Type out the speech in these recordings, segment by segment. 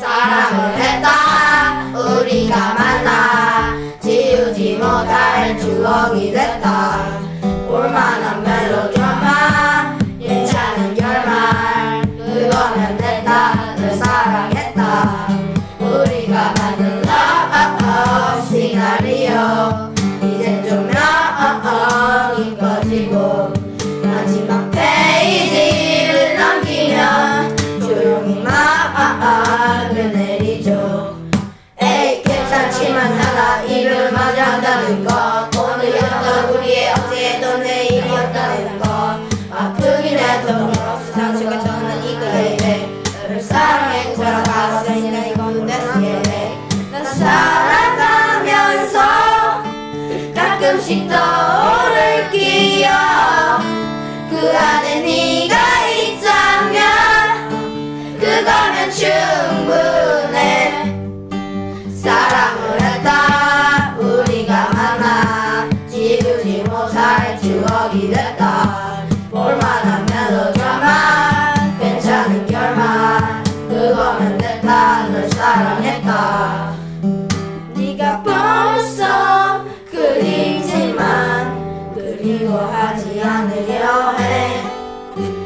사랑을 했다. 우리가 만나 지우지 못할 추억이 됐다. 볼만한 멜로드 막을 내리죠. 에이 괜찮지만 나가 이별 마저 한다는 것. 오늘이었던 우리의 어제였던 내일이었다는 것. 아프긴 해도 상처가 저는 이거에 너를 사랑해 살아가서 이건 됐으에. 난 살아가면서 가끔씩 떠오를 기억 그 안에 추억이 됐다. 볼만한 멜로드라마 괜찮은 결말. 그거면 됐다 널 사랑했다. 네가 벌써 그립지만 그리워하지 않으려 해.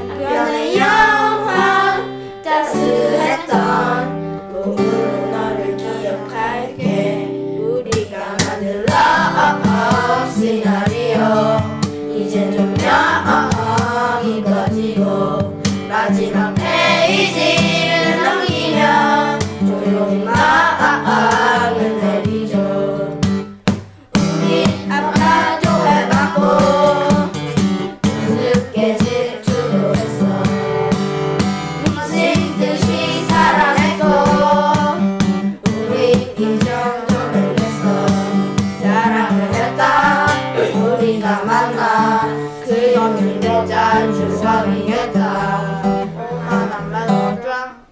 한편의 영화 따스했던 꿈으로 너를 기억할게. 우리가 만든 love 시나리오 이제 그대자 주섬이겠다. 얼마나 많은 점